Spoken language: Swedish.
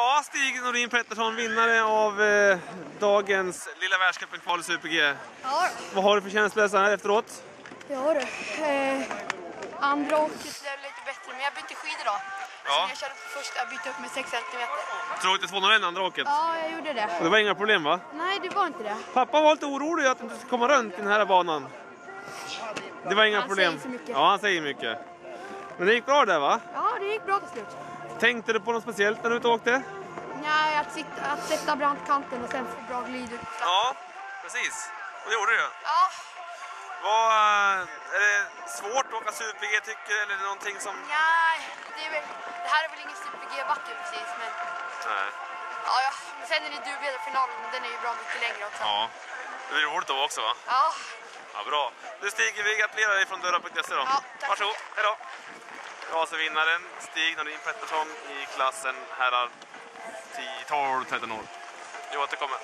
Ja, Stig Norin Pettersson, vinnare av eh, dagens Lilla Världscupen i Super-G. Ja, Vad har du för känsla så här efteråt? ja du. Eh, andra åket blev lite bättre, men jag bytte skidor då. Ja. Så jag körde på första, jag bytte upp med 6 cm. Du åkte 201 andra åket. Ja, jag gjorde det. Och det var inga problem va? Nej, det var inte det. Pappa var lite orolig att du inte skulle komma runt den här banan. Det var inga Han problem. säger så mycket. Ja, han säger mycket. Men det gick bra där va? Ja, det gick bra till slut. Tänkte du på något speciellt när du ute åkte? Nej, att, sitta, att sätta brantkanten och sen få bra glid ut. Ja, precis. Och det gjorde du. Ja, Vad, eh, är det svårt att åka Super-G tycker du, eller någonting som... nej, det, väl, det här är väl ingen super-G-backe precis, men Nej. ja, ja. Men sen är det dubbelfinalen och den är ju bra mycket längre också. Ja. Det blir roligt då också va? Ja, Ja, bra. Du Stig, vi gratulerar dig från Dörra.se då. Ja, tack. Varsågod, hej då. Racervinnaren Stig Nordin Pettersson i klassen herrar 10, 12, 13 år. Vi återkommer.